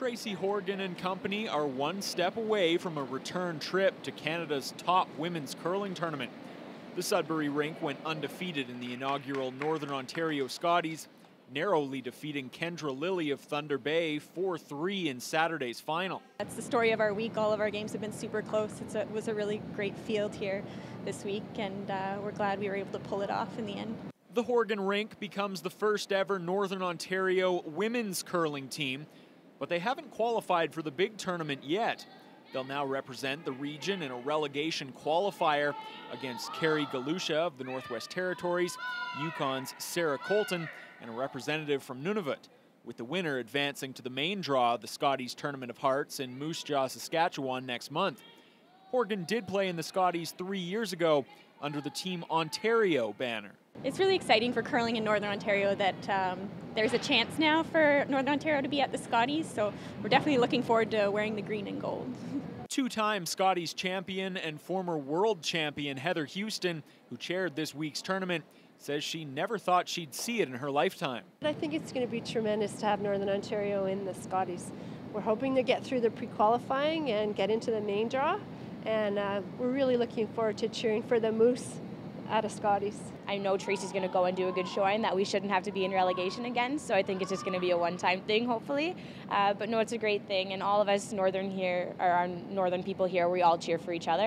Tracy Horgan and company are one step away from a return trip to Canada's top women's curling tournament. The Sudbury rink went undefeated in the inaugural Northern Ontario Scotties, narrowly defeating Kendra Lilly of Thunder Bay 4-3 in Saturday's final. That's the story of our week. All of our games have been super close. A, it was a really great field here this week, and uh, we're glad we were able to pull it off in the end. The Horgan rink becomes the first ever Northern Ontario women's curling team but they haven't qualified for the big tournament yet. They'll now represent the region in a relegation qualifier against Kerry Galusha of the Northwest Territories, Yukon's Sarah Koltun, and a representative from Nunavut, with the winner advancing to the main draw of the Scotties Tournament of Hearts in Moose Jaw, Saskatchewan next month. Horgan did play in the Scotties three years ago under the Team Ontario banner. It's really exciting for curling in Northern Ontario that um, there's a chance now for Northern Ontario to be at the Scotties, so we're definitely looking forward to wearing the green and gold. Two-time Scotties champion and former world champion Heather Houston, who chaired this week's tournament, says she never thought she'd see it in her lifetime. I think it's going to be tremendous to have Northern Ontario in the Scotties. We're hoping to get through the pre-qualifying and get into the main draw, and uh, we're really looking forward to cheering for the Moose out of. I know Tracy's going to go and do a good showing that we shouldn't have to be in relegation again. So I think it's just going to be a one-time thing, hopefully. Uh, but no, it's a great thing, and all of us northern here, or our northern people here, we all cheer for each other.